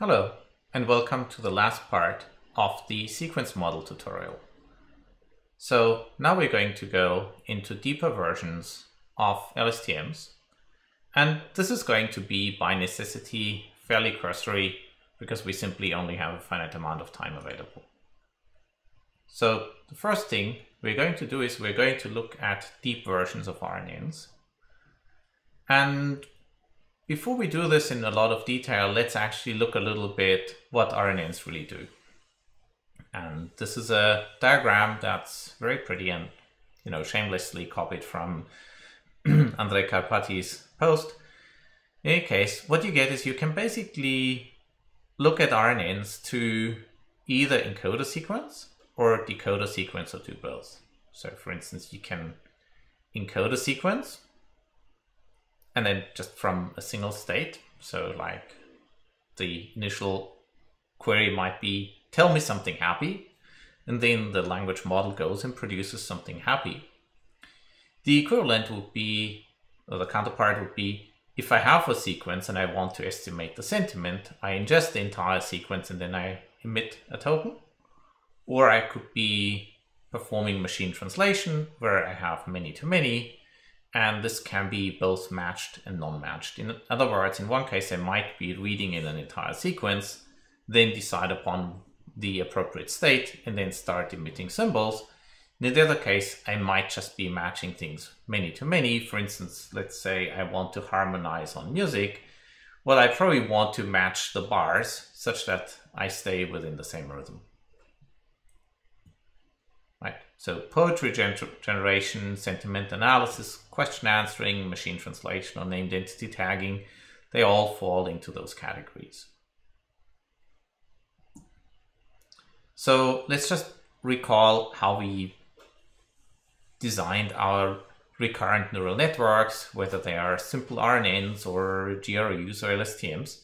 Hello, and welcome to the last part of the sequence model tutorial. So now we're going to go into deeper versions of LSTMs. And this is going to be by necessity fairly cursory because we simply only have a finite amount of time available. So the first thing we're going to do is we're going to look at deep versions of RNNs. And before we do this in a lot of detail, let's actually look a little bit what RNNs really do. And this is a diagram that's very pretty and, you know, shamelessly copied from Andrej Karpathy's post. In any case, what you get is you can basically look at RNNs to either encode a sequence or decode a sequence or do both. So for instance, you can encode a sequence and then just from a single state. So like the initial query might be, tell me something happy. And then the language model goes and produces something happy. The equivalent would be, or the counterpart would be, if I have a sequence and I want to estimate the sentiment, I ingest the entire sequence and then I emit a token. Or I could be performing machine translation where I have many to many and this can be both matched and non-matched. In other words, in one case, I might be reading in an entire sequence, then decide upon the appropriate state, and then start emitting symbols. In the other case, I might just be matching things many to many. For instance, let's say I want to harmonize on music. Well, I probably want to match the bars such that I stay within the same rhythm. So poetry gener generation, sentiment analysis, question answering, machine translation, or named entity tagging, they all fall into those categories. So let's just recall how we designed our recurrent neural networks, whether they are simple RNNs or GRUs or LSTMs.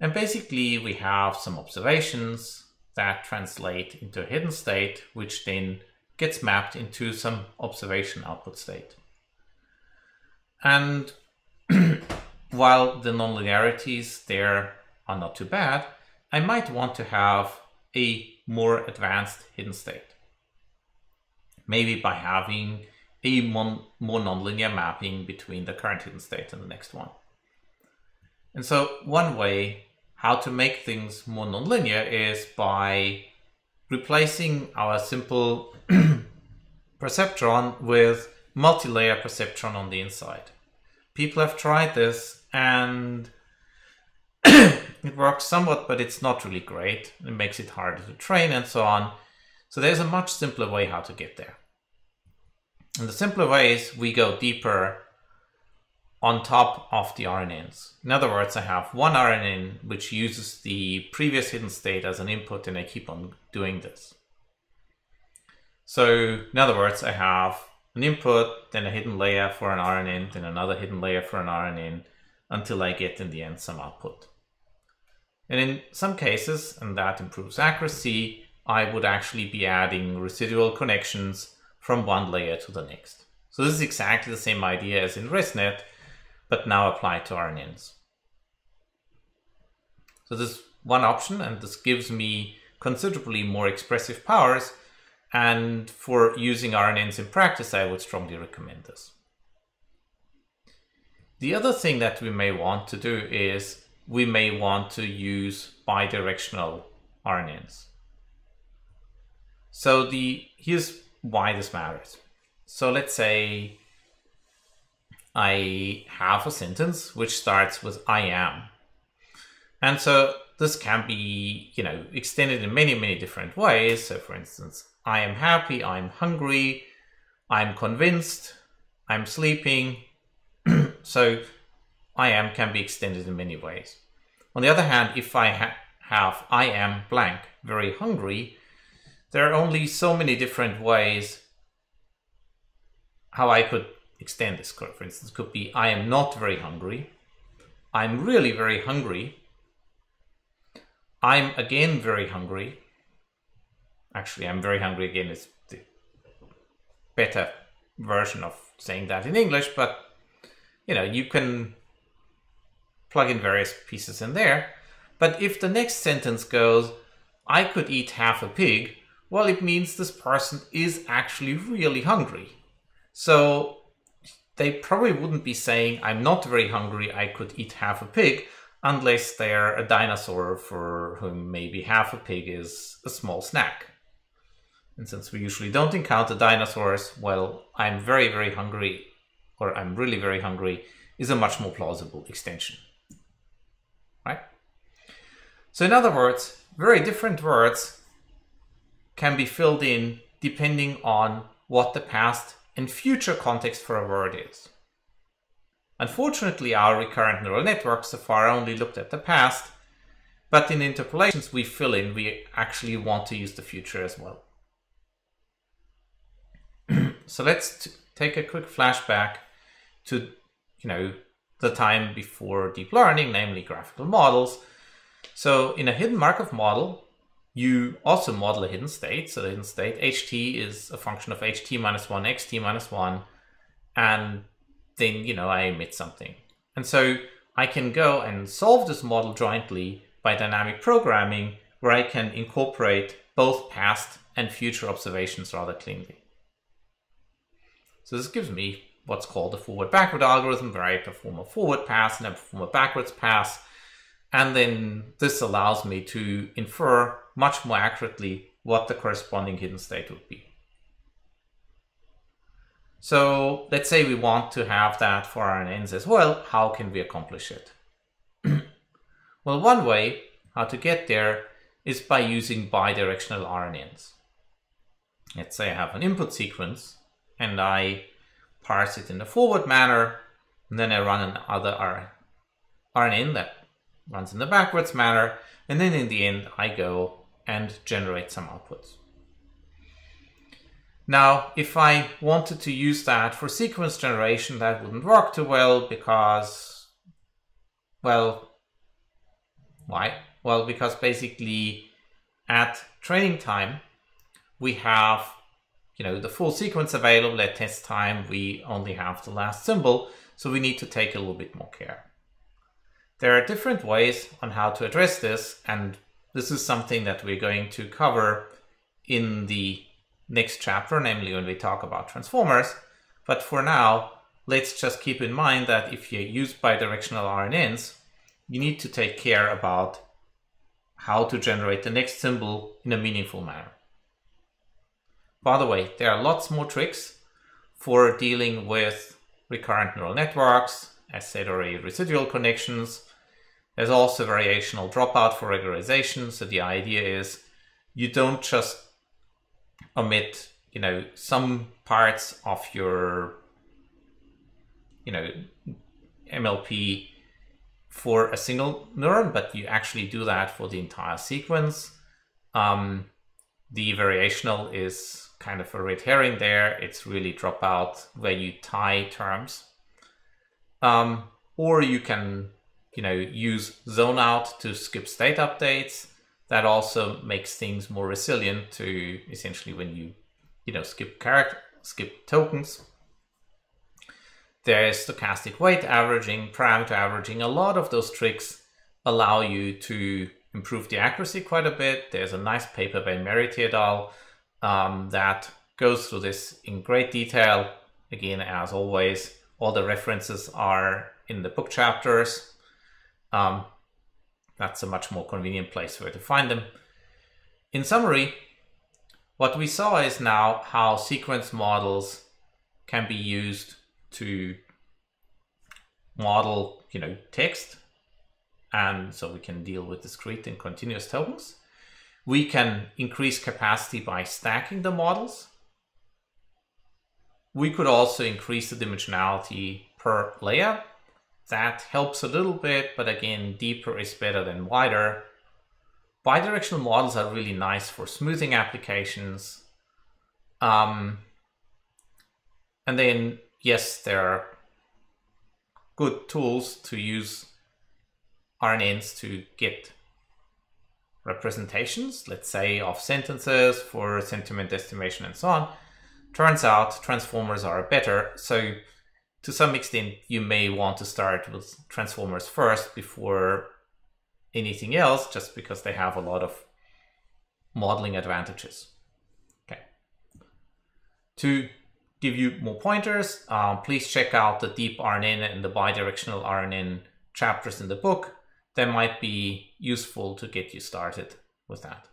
And basically we have some observations, that translate into a hidden state, which then gets mapped into some observation output state. And while the nonlinearities there are not too bad, I might want to have a more advanced hidden state. Maybe by having a more nonlinear mapping between the current hidden state and the next one. And so one way how to make things more nonlinear is by replacing our simple perceptron with multi-layer perceptron on the inside. People have tried this and it works somewhat, but it's not really great. It makes it harder to train and so on. So there's a much simpler way how to get there. And the simpler way is we go deeper on top of the RNNs. In other words, I have one RNN which uses the previous hidden state as an input and I keep on doing this. So in other words, I have an input, then a hidden layer for an RNN, then another hidden layer for an RNN until I get in the end some output. And in some cases, and that improves accuracy, I would actually be adding residual connections from one layer to the next. So this is exactly the same idea as in ResNet, but now apply to RNNs. So this is one option, and this gives me considerably more expressive powers. And for using RNNs in practice, I would strongly recommend this. The other thing that we may want to do is we may want to use bidirectional RNNs. So the here's why this matters. So let's say I have a sentence which starts with I am. And so this can be, you know, extended in many, many different ways. So for instance, I am happy, I'm hungry, I'm convinced, I'm sleeping. so I am can be extended in many ways. On the other hand, if I ha have I am blank, very hungry, there are only so many different ways how I could extend this curve. For instance, could be I am not very hungry. I'm really very hungry. I'm again very hungry. Actually, I'm very hungry again is the better version of saying that in English, but you know, you can plug in various pieces in there. But if the next sentence goes, I could eat half a pig, well, it means this person is actually really hungry. So they probably wouldn't be saying, I'm not very hungry, I could eat half a pig, unless they're a dinosaur for whom maybe half a pig is a small snack. And since we usually don't encounter dinosaurs, well, I'm very, very hungry, or I'm really very hungry, is a much more plausible extension. Right? So in other words, very different words can be filled in depending on what the past and future context for a word is. Unfortunately, our recurrent neural networks so far only looked at the past, but in interpolations we fill in, we actually want to use the future as well. so let's take a quick flashback to, you know, the time before deep learning, namely graphical models. So in a hidden Markov model, you also model a hidden state. So the hidden state ht is a function of ht minus 1, xt minus 1, and then, you know, I emit something. And so I can go and solve this model jointly by dynamic programming where I can incorporate both past and future observations rather cleanly. So this gives me what's called a forward-backward algorithm where I perform a forward pass and I perform a backwards pass. And then this allows me to infer much more accurately what the corresponding hidden state would be. So let's say we want to have that for RNNs as well. How can we accomplish it? well, one way how to get there is by using bidirectional RNNs. Let's say I have an input sequence and I parse it in the forward manner, and then I run another RNN that runs in the backwards manner, and then in the end I go and generate some outputs. Now, if I wanted to use that for sequence generation, that wouldn't work too well because, well, why? Well, because basically at training time, we have, you know, the full sequence available. At test time, we only have the last symbol, so we need to take a little bit more care. There are different ways on how to address this, and this is something that we're going to cover in the next chapter, namely when we talk about transformers. But for now, let's just keep in mind that if you use bidirectional RNNs, you need to take care about how to generate the next symbol in a meaningful manner. By the way, there are lots more tricks for dealing with recurrent neural networks, as said already, residual connections, there's also variational dropout for regularization. So the idea is you don't just omit, you know, some parts of your, you know, MLP for a single neuron, but you actually do that for the entire sequence. Um, the variational is kind of a red herring there. It's really dropout where you tie terms. Um, or you can you know, use zoneout to skip state updates. That also makes things more resilient to essentially when you, you know, skip character, skip tokens. There is stochastic weight averaging, parameter averaging. A lot of those tricks allow you to improve the accuracy quite a bit. There's a nice paper by Merity et al. Um, that goes through this in great detail. Again, as always, all the references are in the book chapters. Um, that's a much more convenient place where to find them. In summary, what we saw is now how sequence models can be used to model, you know, text. And so we can deal with discrete and continuous tokens. We can increase capacity by stacking the models. We could also increase the dimensionality per layer that helps a little bit, but again, deeper is better than wider. Bidirectional models are really nice for smoothing applications. Um, and then, yes, there are good tools to use RNNs to get representations, let's say of sentences for sentiment estimation and so on. Turns out transformers are better. So to some extent, you may want to start with transformers first before anything else just because they have a lot of modeling advantages. Okay. To give you more pointers, um, please check out the deep RNN and the bidirectional RNN chapters in the book. They might be useful to get you started with that.